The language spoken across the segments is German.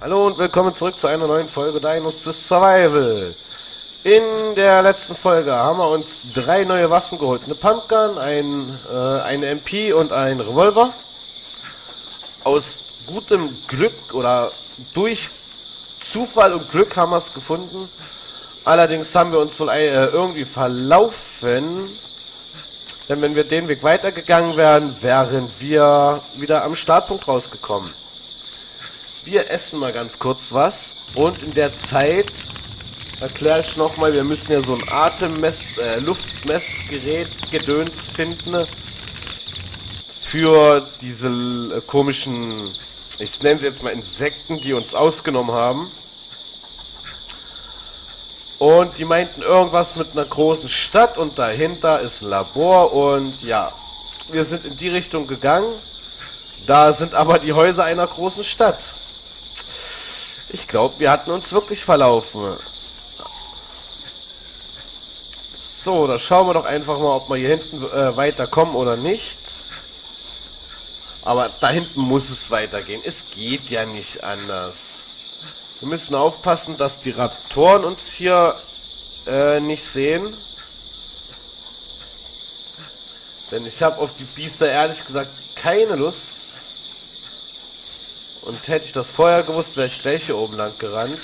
Hallo und willkommen zurück zu einer neuen Folge Dinos Survival. In der letzten Folge haben wir uns drei neue Waffen geholt. Eine Pumpgun, ein, äh, eine MP und ein Revolver. Aus gutem Glück oder durch Zufall und Glück haben wir es gefunden. Allerdings haben wir uns wohl äh, irgendwie verlaufen. Denn wenn wir den Weg weitergegangen wären, wären wir wieder am Startpunkt rausgekommen. Wir essen mal ganz kurz was. Und in der Zeit erkläre ich nochmal, wir müssen ja so ein Atemmess, äh, Luftmessgerät Gedöns finden. Für diese äh, komischen, ich nenne sie jetzt mal Insekten, die uns ausgenommen haben. Und die meinten irgendwas mit einer großen Stadt und dahinter ist ein Labor und ja, wir sind in die Richtung gegangen. Da sind aber die Häuser einer großen Stadt. Ich glaube, wir hatten uns wirklich verlaufen. So, da schauen wir doch einfach mal, ob wir hier hinten äh, weiterkommen oder nicht. Aber da hinten muss es weitergehen. Es geht ja nicht anders. Wir müssen aufpassen, dass die Raptoren uns hier äh, nicht sehen. Denn ich habe auf die Biester ehrlich gesagt keine Lust. Und hätte ich das vorher gewusst, wäre ich gleich hier oben lang gerannt.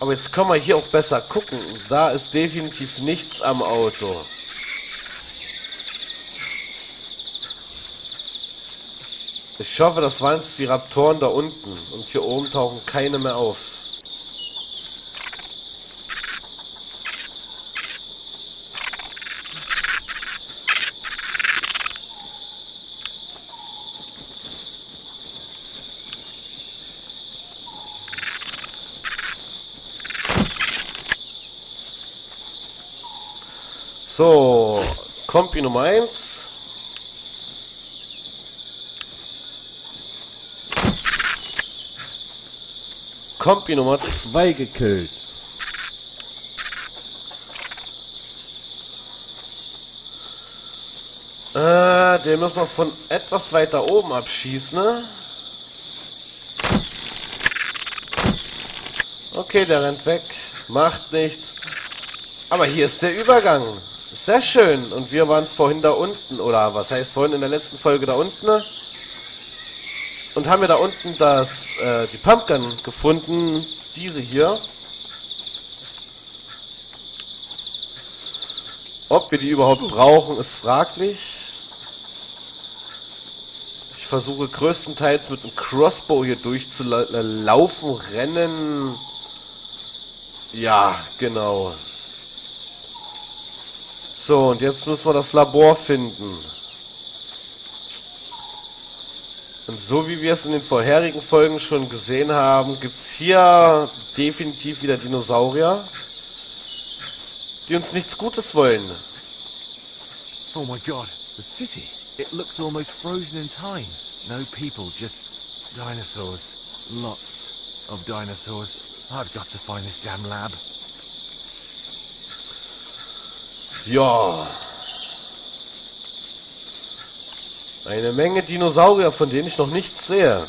Aber jetzt können wir hier auch besser gucken. Da ist definitiv nichts am Auto. Ich hoffe, das waren jetzt die Raptoren da unten. Und hier oben tauchen keine mehr auf. So, Kompi Nummer 1. Kompi Nummer 2 gekillt. Äh, den muss man von etwas weiter oben abschießen, ne? Okay, der rennt weg. Macht nichts. Aber hier ist der Übergang. Sehr schön. Und wir waren vorhin da unten. Oder was heißt vorhin in der letzten Folge da unten? Ne? Und haben wir da unten das, äh, die Pumpgun gefunden. Diese hier. Ob wir die überhaupt brauchen, ist fraglich. Ich versuche größtenteils mit einem Crossbow hier durchzulaufen, rennen. Ja, genau. So, und jetzt müssen wir das Labor finden. Und so wie wir es in den vorherigen Folgen schon gesehen haben, gibt es hier definitiv wieder Dinosaurier, die uns nichts Gutes wollen. Oh my god, the city. It looks almost frozen in time. No people, just dinosaurs. Lots of dinosaurs. I've got to find this damn lab. Ja. Eine Menge Dinosaurier, von denen ich noch nichts sehe.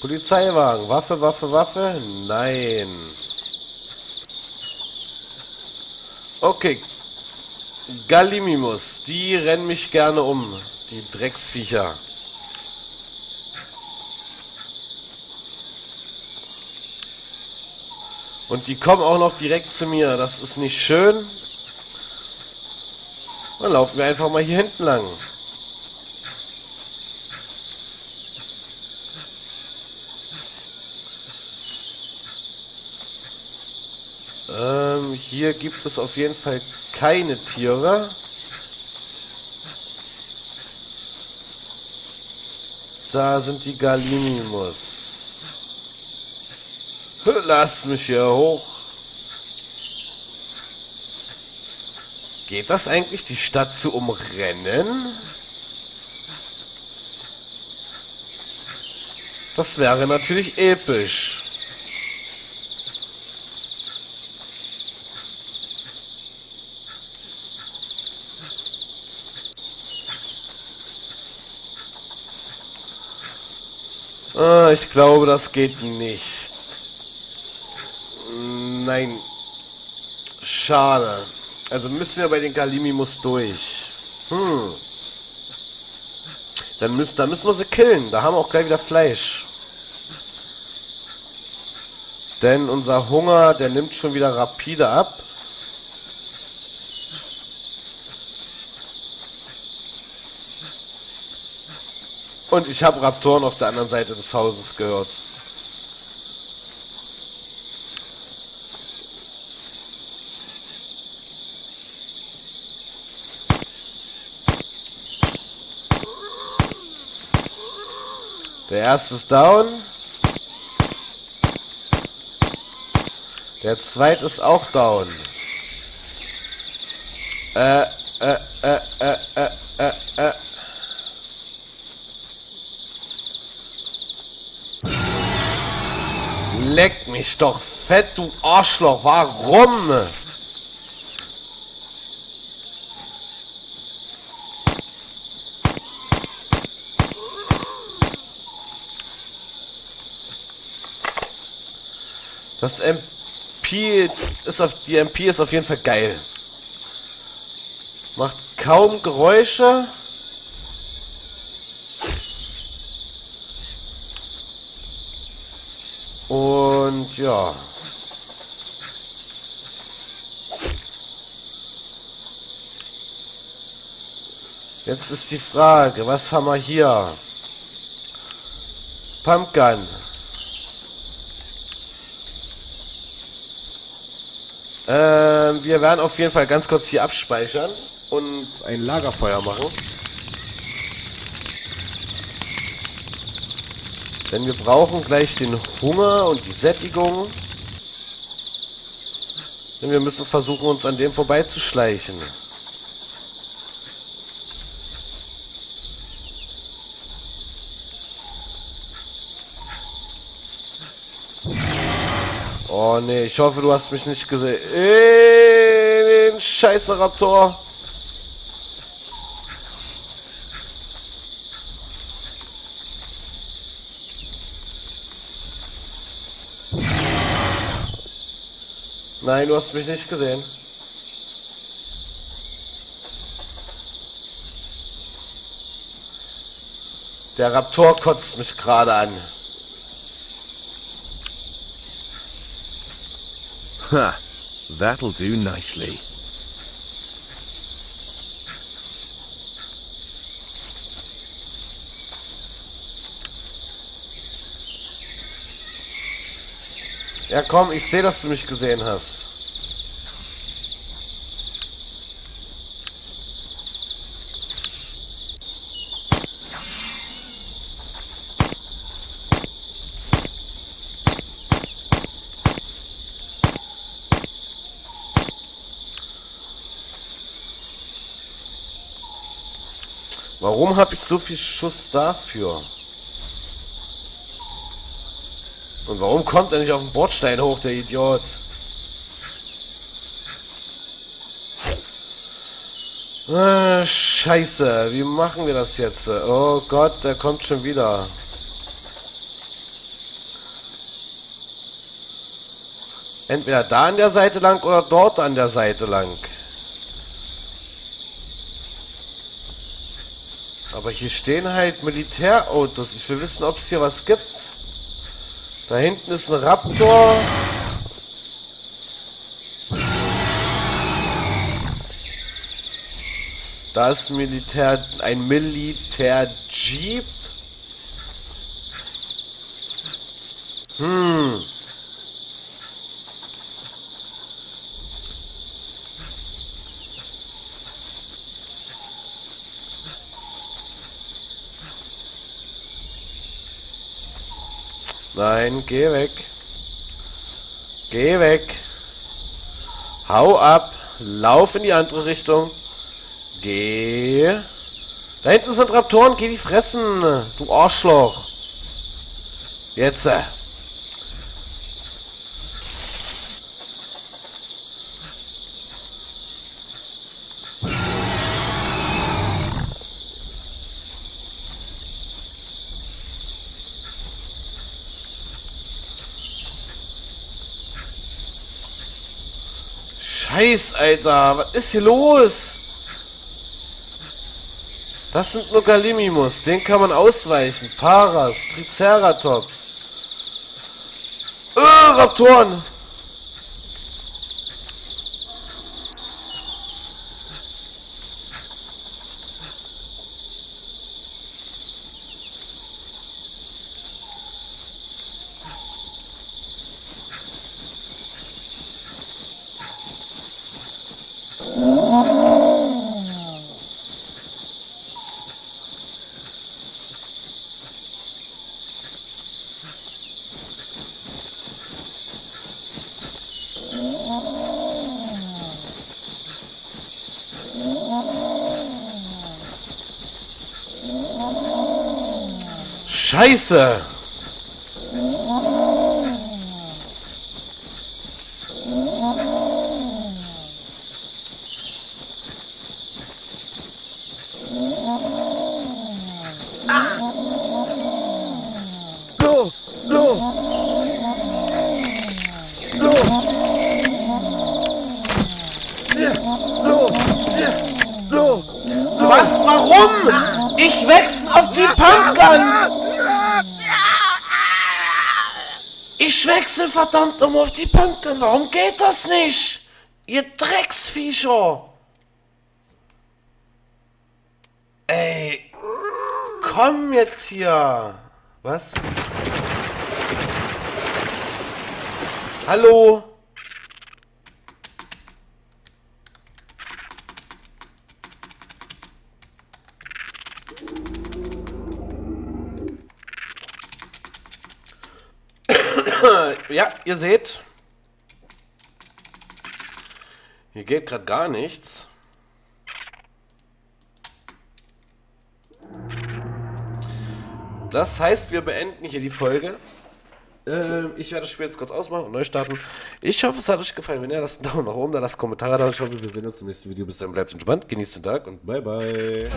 Polizeiwagen. Waffe, Waffe, Waffe? Nein. Okay. Gallimimus. Die rennen mich gerne um. Die Drecksviecher. Und die kommen auch noch direkt zu mir. Das ist nicht schön. Dann laufen wir einfach mal hier hinten lang. Ähm, hier gibt es auf jeden Fall keine Tiere. Da sind die Galinimus. Lass mich hier hoch. Geht das eigentlich, die Stadt zu umrennen? Das wäre natürlich episch. Ah, ich glaube, das geht nicht. Nein. Schade. Also müssen wir bei den Kalimimus durch. Hm. Dann müssen, dann müssen wir sie killen. Da haben wir auch gleich wieder Fleisch. Denn unser Hunger, der nimmt schon wieder rapide ab. Und ich habe Raptoren auf der anderen Seite des Hauses gehört. Der erste ist down. Der zweite ist auch down. Äh, äh, äh, äh, äh, äh, äh. Leck mich doch fett, du Arschloch. Warum? Das MP ist auf die MP ist auf jeden Fall geil. Macht kaum Geräusche. Und ja. Jetzt ist die Frage, was haben wir hier? Pumpgun. Ähm, wir werden auf jeden Fall ganz kurz hier abspeichern und ein Lagerfeuer machen. Denn wir brauchen gleich den Hunger und die Sättigung. Denn wir müssen versuchen, uns an dem vorbeizuschleichen. Oh nee, ich hoffe, du hast mich nicht gesehen. Ey, den scheiße Raptor. Nein, du hast mich nicht gesehen. Der Raptor kotzt mich gerade an. Ha! That'll do nicely. Ja komm, ich sehe, dass du mich gesehen hast. Warum habe ich so viel Schuss dafür? Und warum kommt er nicht auf den Bordstein hoch, der Idiot? Ah, scheiße, wie machen wir das jetzt? Oh Gott, der kommt schon wieder. Entweder da an der Seite lang oder dort an der Seite lang. Aber hier stehen halt Militärautos. Ich will wissen, ob es hier was gibt. Da hinten ist ein Raptor. Da ist ein Militär, ein Militär-Jeep. Hm. Nein, geh weg. Geh weg. Hau ab. Lauf in die andere Richtung. Geh. Da hinten sind Raptoren, geh die fressen, du Arschloch. Jetzt. Äh. Scheiß, Alter. Was ist hier los? Das sind nur Galimimus. Den kann man ausweichen. Paras, Triceratops. Äh, Raptoren. Scheiße! Was? Warum? Ich wechsle auf die Pumpgun! Ich wechsle verdammt nochmal auf die Pumpgun. Warum geht das nicht? Ihr Drecksviecher! Ey, komm jetzt hier. Was? Hallo? ja, ihr seht, hier geht gerade gar nichts. Das heißt, wir beenden hier die Folge. Äh, ich werde das Spiel jetzt kurz ausmachen und neu starten. Ich hoffe, es hat euch gefallen. Wenn ja, lasst einen Daumen nach oben da, lasst Kommentare da. Ich hoffe, wir sehen uns im nächsten Video. Bis dann, bleibt entspannt, genießt den Tag und bye bye.